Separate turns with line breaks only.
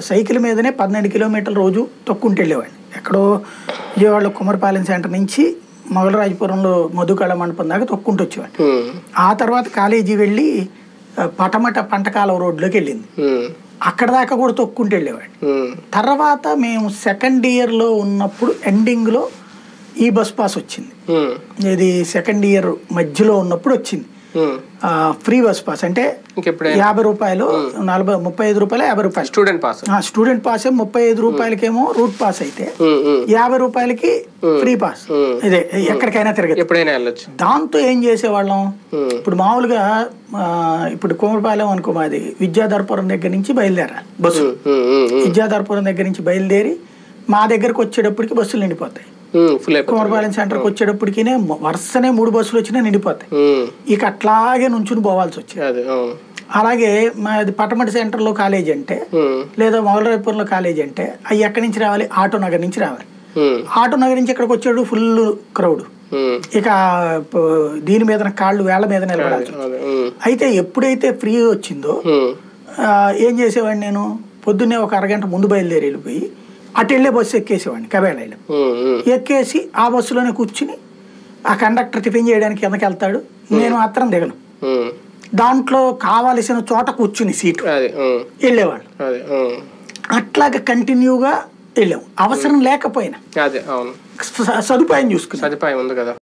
Cycle మీదనే పన్నెండు కిలోమీటర్ల రోజు తొక్కుంటూ వెళ్ళేవాడిని ఎక్కడో విజయవాడలో కుమరపాలెం సెంటర్ నుంచి మొగలరాజపురంలో మధుకళ మండపం దాకా తొక్కుంటూ వచ్చేవాడిని ఆ తర్వాత కాలేజీ వెళ్ళి పటమట పంటకాలం రోడ్లోకి వెళ్ళింది అక్కడ దాకా కూడా తొక్కుంటూ వెళ్ళేవాడిని తర్వాత మేము సెకండ్ ఇయర్లో ఉన్నప్పుడు ఎండింగ్లో ఈ బస్ పాస్ వచ్చింది ఇది సెకండ్ ఇయర్ మధ్యలో ఉన్నప్పుడు వచ్చింది. ఫ్రీ బస్ పాస్ అంటే యాభై రూపాయలు నలభై ముప్పై ఐదు రూపాయలు యాభై రూపాయలు.
స్టూడెంట్ పాస్
స్టూడెంట్ పాస్ ముప్పై ఐదు రూపాయలకేమో రూట్ పాస్ అయితే. యాభై రూపాయలకి ఫ్రీ పాస్. ఇదే ఎక్కడికైనా తిరగచ్చు.
ఎప్పుడైనా వెళ్ళొచ్చు.
దాంతో ఏం చేసేవాళ్ళం? ఇప్పుడు మామూలుగా ఇప్పుడు కోమరపాలెం అనుకో మాది విద్యాధరపురం దగ్గర నుంచి బయలుదేరాలి బస్సు విద్యాధరపురం దగ్గర నుంచి బయలుదేరి మా దగ్గరకు వచ్చేటప్పటికి బస్సులు నిండిపోతాయి.
అయిపోతుంది
కుమరపాలెం సెంటర్కి వచ్చేటప్పటికినే వరుసనే మూడు బస్సులు వచ్చినా నిండిపోతాయి. ఇక అట్లాగే నుంచుని పోవాల్సి వచ్చింది. అలాగే మాది పట్టమటి సెంటర్లో కాలేజ్ అంటే లేదా మొగలరాయపురంలో కాలేజ్ అంటే అవి ఎక్కడి నుంచి రావాలి? ఆటో నగర్ నుంచి రావాలి. ఆటో నగర్ నుంచి ఇక్కడికి వచ్చాడు ఫుల్ క్రౌడ్ ఇక దీని మీద కాళ్ళు వేళ్ళ మీద నిలబడాలి
అదే ఉమ్,
అయితే ఎప్పుడైతే ఫ్రీ వచ్చిందో ఏం చేసేవాడిని నేను? పొద్దున్నే ఒక అరగంట ముందు బయలుదేరి వెళ్ళిపోయి అటు వెళ్ళే బస్సు ఎక్కేసేవాడిని కబేళ
ఉమ్, ఉమ్,
ఎక్కేసి ఆ బస్సులోనే కూర్చుని ఆ కండక్టర్ టిఫిన్ చేయడానికి కిందకి వెళ్తాడు. నేను మాత్రం దిగను. దాంట్లో కావలసిన చోట కూర్చుని సీటు. వెళ్ళేవాళ్ళు. అట్లాగా కంటిన్యూగా వెళ్ళాం. అవసరం లేకపోయినా. సదుపాయం చూసుకుని
సదుపాయం ఉంది కదా.